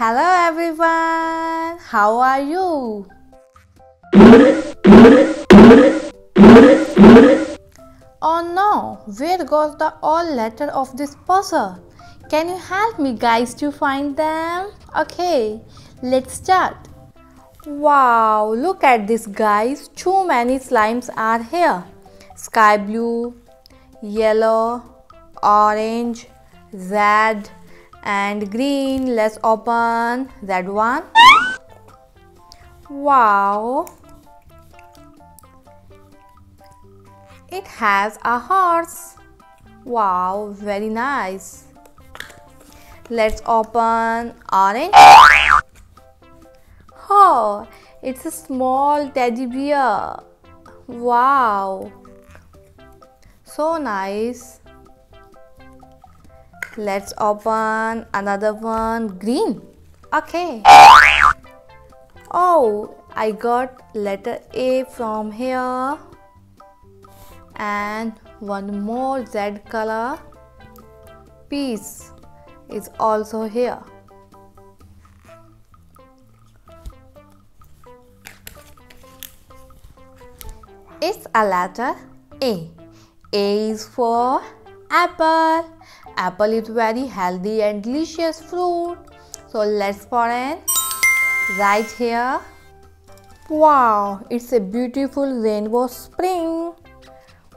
Hello everyone, how are you? Oh no, where goes the all letter of this puzzle? Can you help me guys to find them? Okay, let's start. Wow, look at this guys, too many slimes are here. Sky blue, yellow, orange, red and green. Let's open that one. Wow. It has a horse. Wow, very nice. Let's open orange. Oh, it's a small teddy bear. Wow. So nice. Let's open another one green. Okay. Oh, I got letter A from here and one more Z color piece is also here. It's a letter A. A is for apple. Apple is very healthy and delicious fruit. So let's put in right here. Wow, it's a beautiful rainbow spring.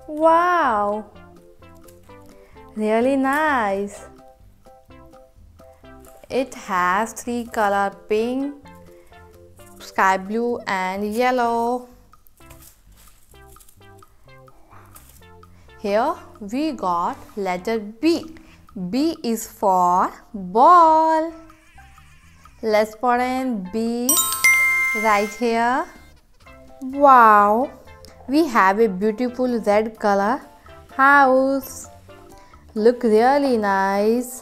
Wow, really nice. It has three color pink, sky blue and yellow. Here we got letter B. B is for ball. Let's put in B right here. Wow, we have a beautiful red color house. Look really nice.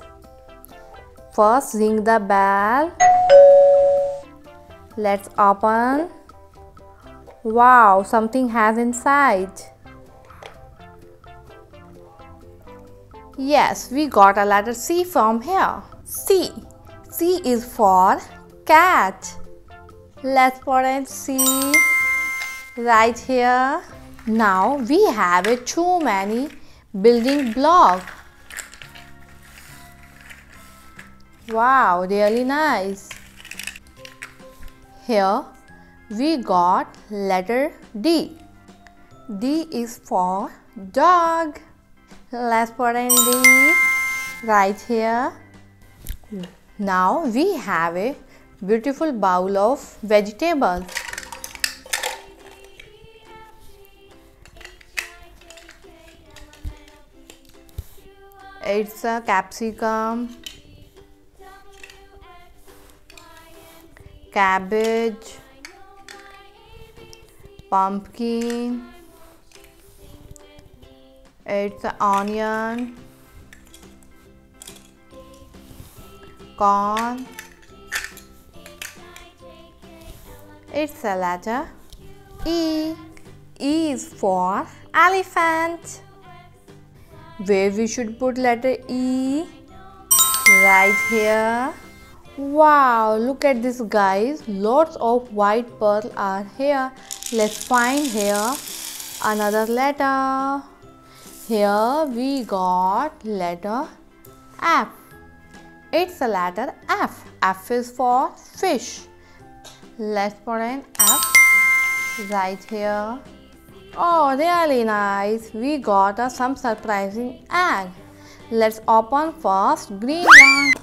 First ring the bell. Let's open. Wow, something has inside. Yes, we got a letter C from here. C. C is for cat. Let's put in C right here. Now we have a too many building block. Wow, really nice. Here we got letter D. D is for dog. Let's put in D right here. Now we have a beautiful bowl of vegetables. It's a capsicum, cabbage, pumpkin, it's onion, corn, it's a letter E. E is for elephant. Where we should put letter E? Right here. Wow, look at this guys. Lots of white pearl are here. Let's find here another letter. Here we got letter F. It's a letter F. F is for fish. Let's put in F right here. Oh, really nice. We got a, some surprising egg. Let's open first green one.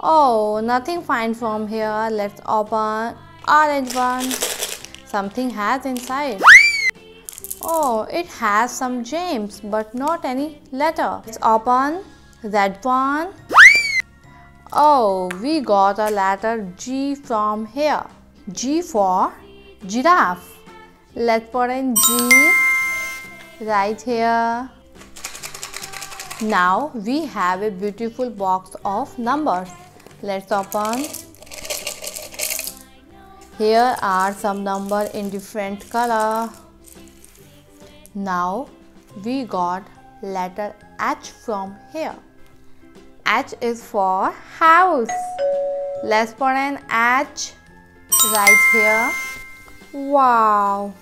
Oh, nothing fine from here. Let's open orange one. Something has inside. Oh, it has some gems but not any letter. Let's open that one. Oh, we got a letter G from here. G for giraffe. Let's put in G right here. Now we have a beautiful box of numbers. Let's open. Here are some numbers in different color. Now we got letter H from here. H is for house. Let's put an H right here. Wow,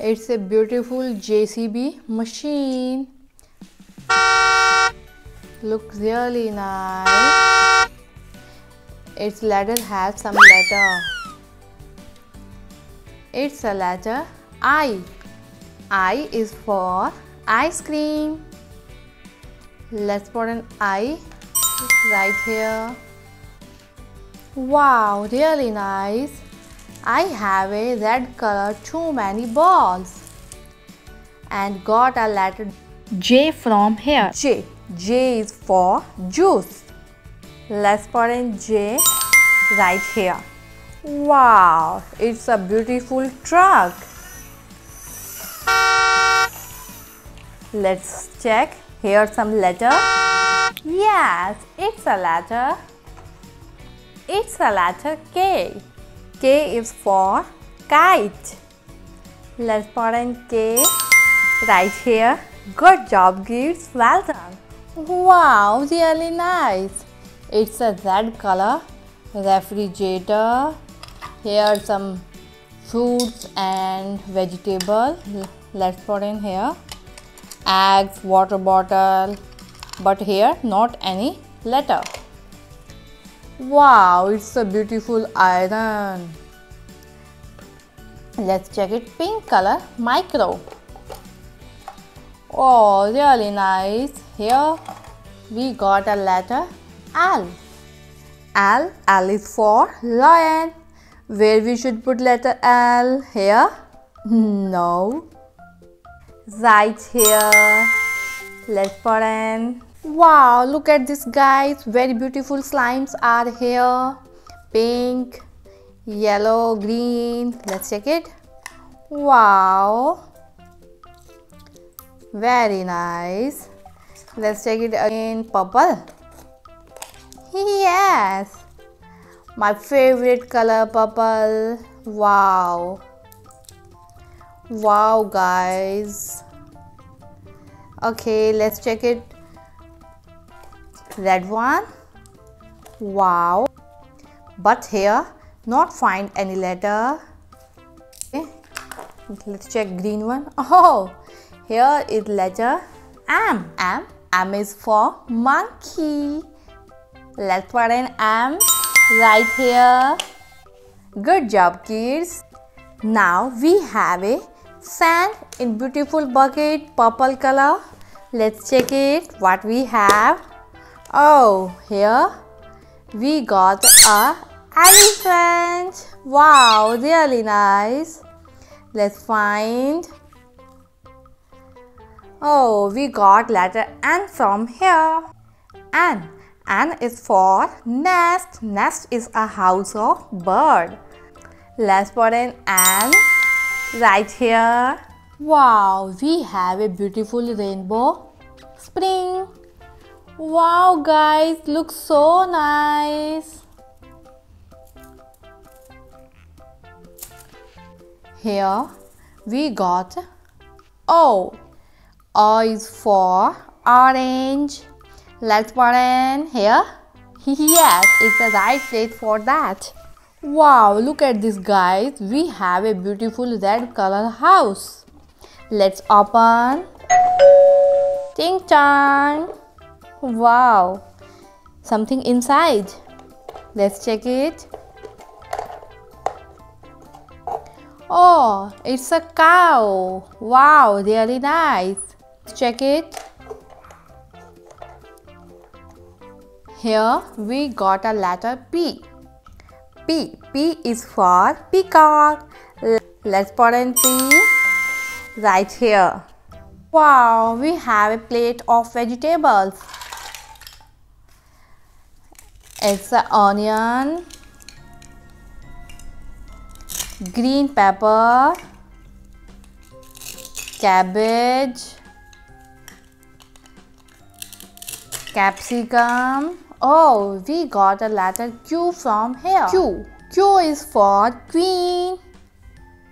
it's a beautiful JCB machine. Looks really nice. Its letter has some letter. It's a letter I. I is for ice cream. Let's put an I right here. Wow, really nice. I have a red color too many balls and got a letter J from here. J. J is for juice. Let's put in J right here. Wow, it's a beautiful truck. Let's check. Here some letter. Yes, it's a letter. It's a letter K. K is for kite. Let's put in K right here. Good job, kids. Well done. Wow, really nice. It's a red color refrigerator. Here some fruits and vegetable. Let's put in here. Eggs, water bottle. But here not any letter. Wow, it's a beautiful iron. Let's check it. Pink color micro. Oh, really nice. Here we got a letter L. L. L is for lion. Where we should put letter L? Here? No. Right here. Put in Wow, look at this guys. Very beautiful slimes are here. Pink, yellow, green. Let's check it. Wow. Very nice. Let's check it again. Purple. Yes. My favorite color purple. Wow. Wow guys. Okay, let's check it. Red one. Wow. But here not find any letter. Okay. let's check green one. Oh here is letter M. M M is for monkey. Let's put an M right here. Good job kids. Now we have a sand in beautiful bucket purple color let's check it what we have Oh, here we got a elephant. Wow, really nice. Let's find. Oh, we got letter N from here. N. N is for nest. Nest is a house of bird. Let's put an N right here. Wow, we have a beautiful rainbow spring. Wow guys, looks so nice. Here we got O. O is for orange. Let's put in here. yes, it's the right place for that. Wow, look at this guys. We have a beautiful red color house. Let's open. Ting tong. Wow, something inside. Let's check it. Oh, it's a cow. Wow, really nice. Let's check it. Here we got a letter P. P. P is for peacock. Let's put in P right here. Wow, we have a plate of vegetables. It's an onion, green pepper, cabbage, capsicum. Oh, we got a letter Q from here. Q. Q is for queen.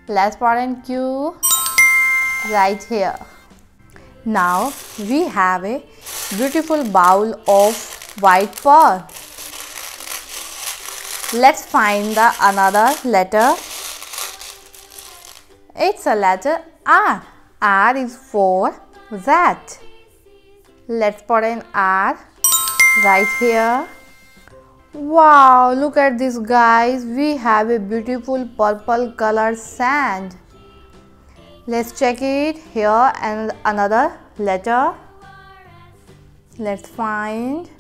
Let's put in Q right here. Now we have a beautiful bowl of white pearl. Let's find the another letter. It's a letter R. R is for that. Let's put an R right here. Wow, look at this guys. We have a beautiful purple color sand. Let's check it here and another letter. Let's find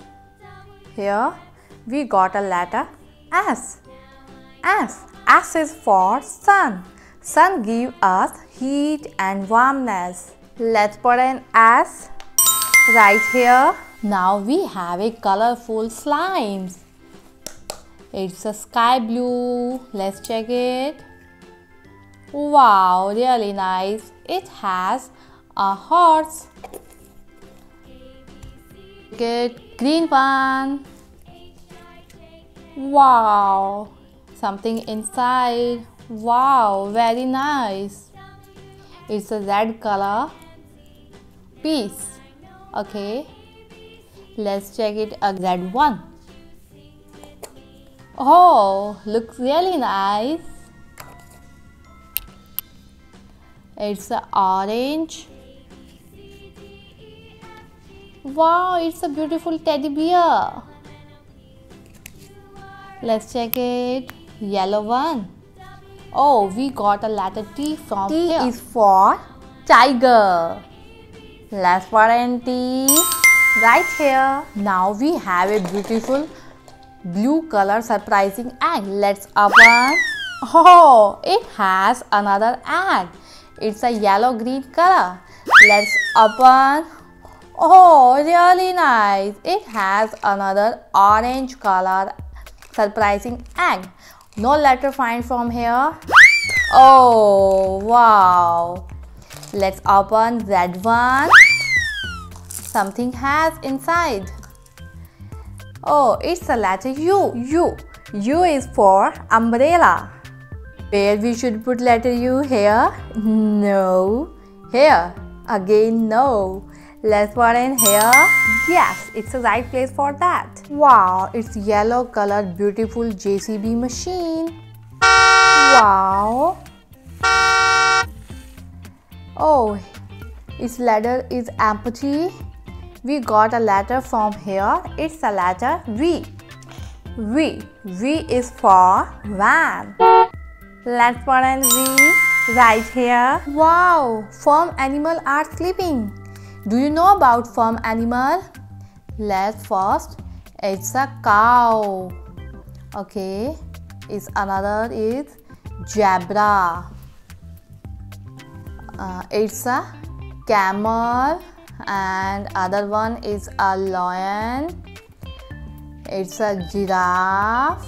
here we got a letter S. S. S is for sun. Sun give us heat and warmness. Let's put an S right here. Now we have a colorful slimes. It's a sky blue. Let's check it. Wow, really nice. It has a horse. Get green one. Wow, something inside. Wow, very nice. It's a red color piece. Okay, let's check it a red one. Oh, looks really nice. It's orange. Wow, it's a beautiful teddy bear. Let's check it. Yellow one. Oh, we got a letter T from T here. is for tiger. Let's put T right here. Now we have a beautiful blue color surprising egg. Let's open. Oh, it has another egg. It's a yellow green color. Let's open. Oh, really nice. It has another orange color surprising egg. No letter find from here. Oh, wow. Let's open that one. Something has inside. Oh, it's a letter U. U. U is for umbrella. Where we should put letter U here? No. Here. Again, no. Let's put in here. Yes, it's the right place for that. Wow, it's yellow colored beautiful JCB machine. Wow. Oh, its ladder is empty we got a letter from here. It's a letter V. V. V is for van. Let's put in V right here. Wow, farm animal are sleeping. Do you know about farm animal? Let's first. It's a cow. Okay. Is another is zebra. Uh, it's a camel and other one is a lion. It's a giraffe.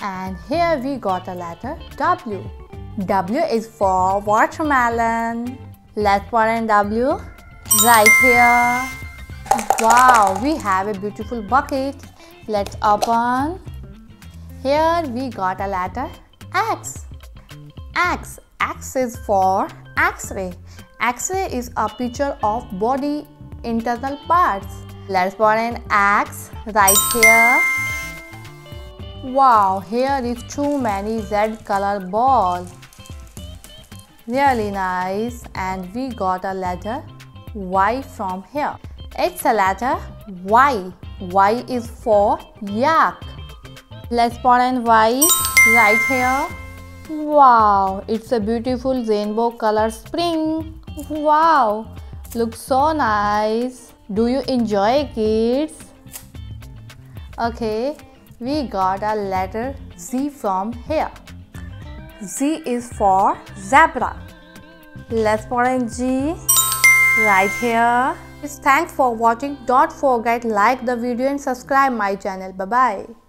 And here we got a letter W. W is for watermelon. Let's put in W. Right here. Wow we have a beautiful bucket. Let's open. Here we got a letter X. X X is for X-ray X-ray is a picture of body internal parts. Let's put an X right here. Wow, here is too many red color balls. Really nice and we got a letter Y from here. It's a letter Y. Y is for yak. Let's put an Y right here. Wow, it's a beautiful rainbow color spring. Wow, looks so nice. Do you enjoy kids? Okay, we got a letter Z from here. Z is for zebra. Let's put in G right here. Thanks for watching. Don't forget like the video and subscribe my channel. Bye bye.